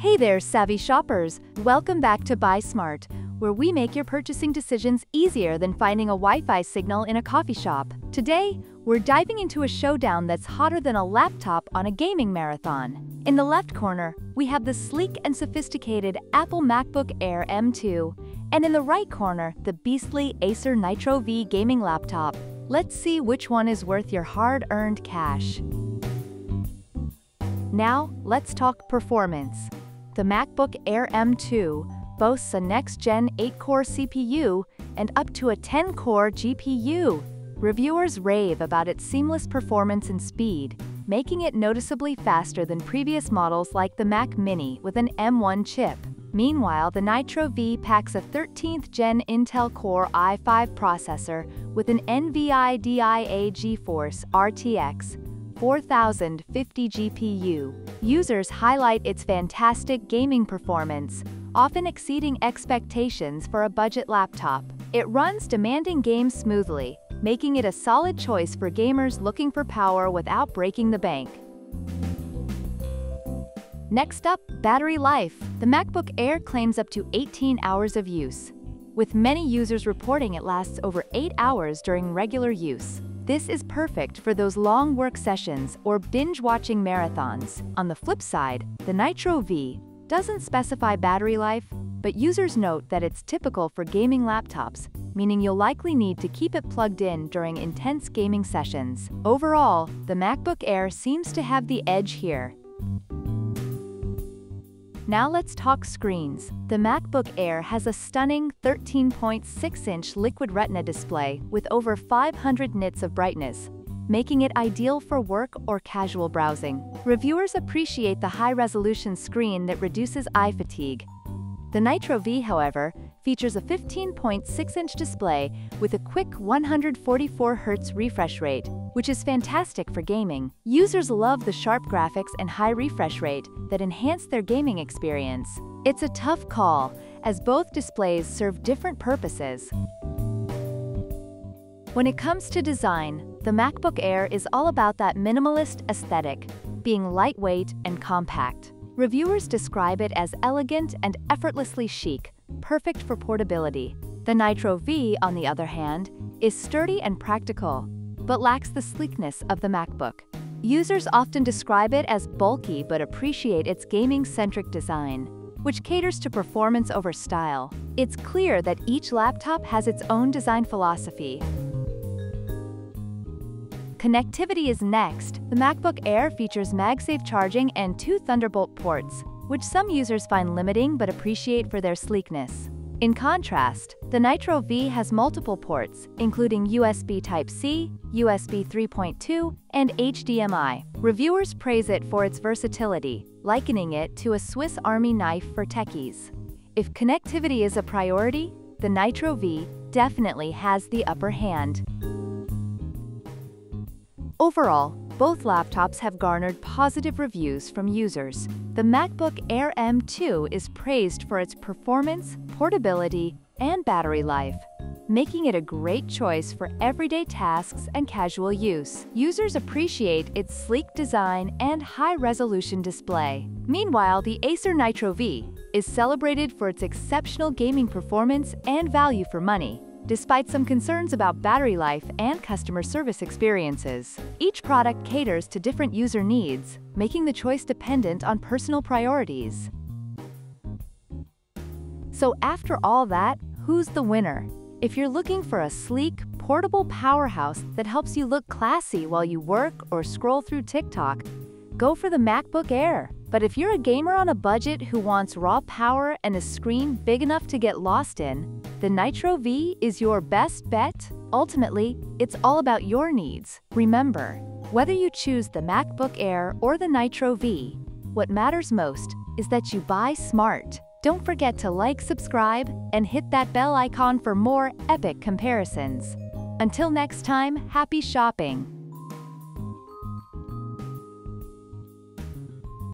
Hey there, savvy shoppers! Welcome back to Buy Smart, where we make your purchasing decisions easier than finding a Wi Fi signal in a coffee shop. Today, we're diving into a showdown that's hotter than a laptop on a gaming marathon. In the left corner, we have the sleek and sophisticated Apple MacBook Air M2, and in the right corner, the beastly Acer Nitro V gaming laptop. Let's see which one is worth your hard earned cash. Now, let's talk performance. The MacBook Air M2 boasts a next-gen 8-core CPU and up to a 10-core GPU. Reviewers rave about its seamless performance and speed, making it noticeably faster than previous models like the Mac Mini with an M1 chip. Meanwhile, the Nitro V packs a 13th gen Intel Core i5 processor with an NVIDIA GeForce RTX 4050 GPU. Users highlight its fantastic gaming performance, often exceeding expectations for a budget laptop. It runs demanding games smoothly, making it a solid choice for gamers looking for power without breaking the bank. Next up, battery life. The MacBook Air claims up to 18 hours of use, with many users reporting it lasts over 8 hours during regular use. This is perfect for those long work sessions or binge-watching marathons. On the flip side, the Nitro V doesn't specify battery life, but users note that it's typical for gaming laptops, meaning you'll likely need to keep it plugged in during intense gaming sessions. Overall, the MacBook Air seems to have the edge here, now let's talk screens. The MacBook Air has a stunning 13.6-inch Liquid Retina display with over 500 nits of brightness, making it ideal for work or casual browsing. Reviewers appreciate the high-resolution screen that reduces eye fatigue. The Nitro V, however, features a 15.6-inch display with a quick 144 Hz refresh rate, which is fantastic for gaming. Users love the sharp graphics and high refresh rate that enhance their gaming experience. It's a tough call, as both displays serve different purposes. When it comes to design, the MacBook Air is all about that minimalist aesthetic, being lightweight and compact. Reviewers describe it as elegant and effortlessly chic, perfect for portability. The Nitro V, on the other hand, is sturdy and practical, but lacks the sleekness of the MacBook. Users often describe it as bulky but appreciate its gaming-centric design, which caters to performance over style. It's clear that each laptop has its own design philosophy. Connectivity is next. The MacBook Air features MagSafe charging and two Thunderbolt ports, which some users find limiting but appreciate for their sleekness. In contrast, the Nitro V has multiple ports, including USB Type-C, USB 3.2, and HDMI. Reviewers praise it for its versatility, likening it to a Swiss Army knife for techies. If connectivity is a priority, the Nitro V definitely has the upper hand. Overall, both laptops have garnered positive reviews from users. The MacBook Air M2 is praised for its performance, portability, and battery life, making it a great choice for everyday tasks and casual use. Users appreciate its sleek design and high-resolution display. Meanwhile, the Acer Nitro V is celebrated for its exceptional gaming performance and value for money despite some concerns about battery life and customer service experiences. Each product caters to different user needs, making the choice dependent on personal priorities. So after all that, who's the winner? If you're looking for a sleek, portable powerhouse that helps you look classy while you work or scroll through TikTok, go for the MacBook Air. But if you're a gamer on a budget who wants raw power and a screen big enough to get lost in, the Nitro V is your best bet. Ultimately, it's all about your needs. Remember, whether you choose the MacBook Air or the Nitro V, what matters most is that you buy smart. Don't forget to like, subscribe, and hit that bell icon for more epic comparisons. Until next time, happy shopping!